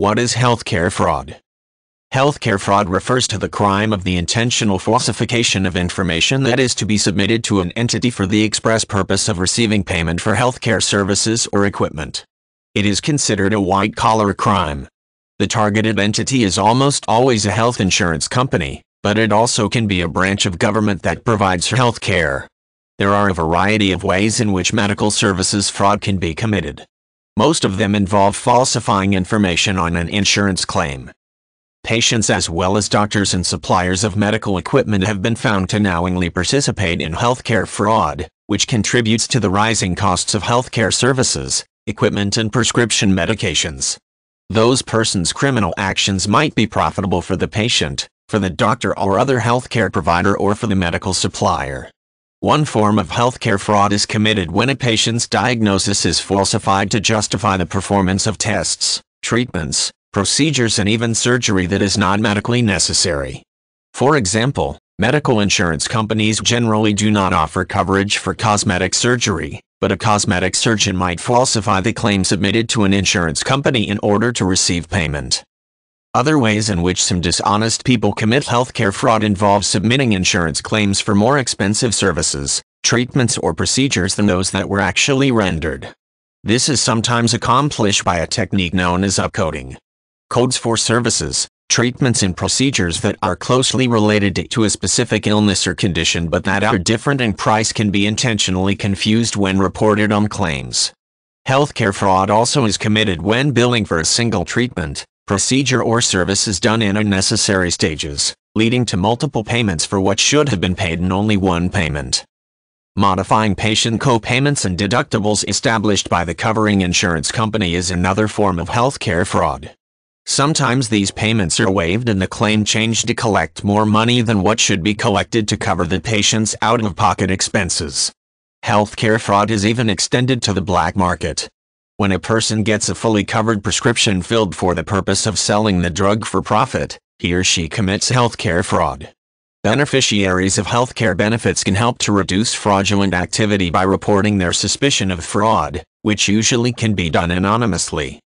What is healthcare fraud? Healthcare fraud refers to the crime of the intentional falsification of information that is to be submitted to an entity for the express purpose of receiving payment for healthcare services or equipment. It is considered a white-collar crime. The targeted entity is almost always a health insurance company, but it also can be a branch of government that provides healthcare. There are a variety of ways in which medical services fraud can be committed. Most of them involve falsifying information on an insurance claim. Patients as well as doctors and suppliers of medical equipment have been found to knowingly participate in healthcare fraud, which contributes to the rising costs of healthcare services, equipment and prescription medications. Those persons' criminal actions might be profitable for the patient, for the doctor or other healthcare provider or for the medical supplier. One form of healthcare fraud is committed when a patient's diagnosis is falsified to justify the performance of tests, treatments, procedures and even surgery that is not medically necessary. For example, medical insurance companies generally do not offer coverage for cosmetic surgery, but a cosmetic surgeon might falsify the claim submitted to an insurance company in order to receive payment. Other ways in which some dishonest people commit healthcare fraud involve submitting insurance claims for more expensive services, treatments or procedures than those that were actually rendered. This is sometimes accomplished by a technique known as upcoding. Codes for services, treatments and procedures that are closely related to a specific illness or condition but that are different in price can be intentionally confused when reported on claims. Healthcare fraud also is committed when billing for a single treatment, procedure or service is done in unnecessary stages, leading to multiple payments for what should have been paid in only one payment. Modifying patient co-payments and deductibles established by the covering insurance company is another form of healthcare fraud. Sometimes these payments are waived and the claim changed to collect more money than what should be collected to cover the patient's out-of-pocket expenses. Healthcare fraud is even extended to the black market. When a person gets a fully covered prescription filled for the purpose of selling the drug for profit, he or she commits healthcare fraud. Beneficiaries of healthcare benefits can help to reduce fraudulent activity by reporting their suspicion of fraud, which usually can be done anonymously.